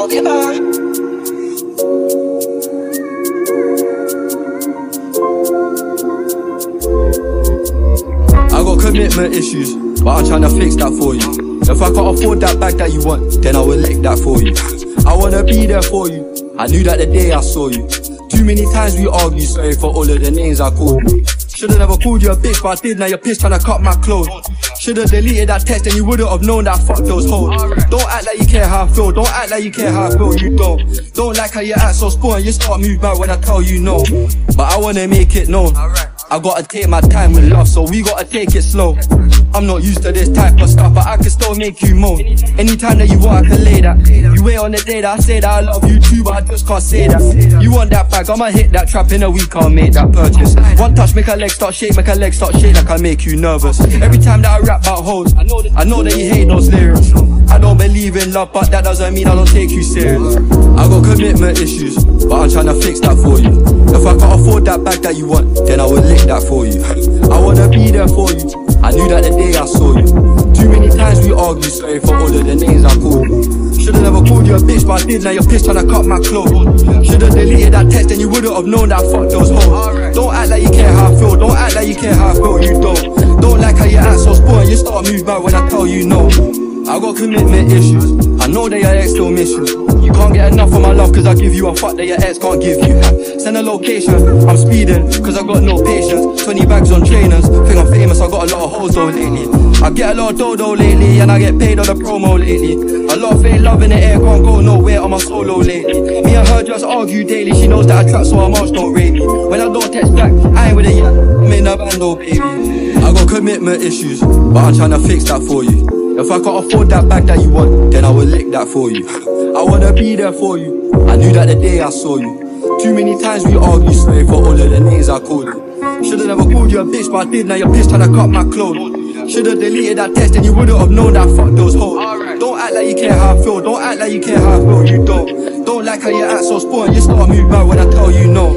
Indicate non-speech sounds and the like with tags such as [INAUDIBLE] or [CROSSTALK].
I got commitment issues, but I'm trying to fix that for you. If I can't afford that bag that you want, then I will lick that for you. I wanna be there for you. I knew that the day I saw you. Too many times we argued, sorry for all of the names I called you. Should've never called you a bitch, but I did. Now you're pissed trying to cut my clothes. Should've deleted that text, and you wouldn't have known that fuck those hoes. Don't act like you care how I feel. Don't act like you care how I feel. You don't. Don't like how you act so spoiled. You start move back when I tell you no. But I wanna make it known. I gotta take my time with love, so we gotta take it slow. I'm not used to this type of stuff, but I can still make you moan. Anytime that you want, I can lay that. You wait on the day that I say that I love you too, but I just can't say that. You want that bag, I'ma hit that trap in a week, I'll make that purchase. One touch, make a leg start shake, make a leg start shake like I make you nervous. Every time that I rap about hoes, I know that, you hate those lyrics. I don't believe in love, but that doesn't mean I don't take you serious. I got commitment issues, but I'm trying to fix that for you. If I that you want, then I will lick that for you. I wanna be there for you. I knew that the day I saw you. Too many times we argue, sorry for all of the names I called you. Should've never called you a bitch, but I did. Now you're pissed trying to cut my clothes. Should've deleted that text, and you wouldn't have known that I fucked those hoes. Don't act like you care how I feel. Don't act like you care how I feel. You don't. Don't like how you act so spoiled. You start move back when I tell you no. I got commitment issues. I know that your ex still miss you. You can't get enough cause I give you a fuck that your ex can't give you. Send a location, I'm speeding cause I got no patience. 20 bags on trainers, think I'm famous, I got a lot of hoes though lately. I get a lot of dodo lately and I get paid on the promo lately. A lot of fake love in the air, can't go nowhere, I'm a solo lately. Me and her just argue daily, she knows that I trap so I must don't rate me. When I don't text back, I ain't with it yet, I'm in a bando baby. I got commitment issues, but I'm trying to fix that for you. If I can't afford that bag that you want, then I will lick that for you. [LAUGHS] I wanna be there for you. I knew that the day I saw you. Too many times we argue, sorry for all of the names I called you. Should've never called you a bitch, but I did. Now pissed trying to cut my clothes. Should've deleted that text, and you wouldn't have known that fuck those hoes. Don't act like you care how I feel. Don't act like you care how I feel. You don't. Don't like how you act so spoiled. You start move back when I tell you no.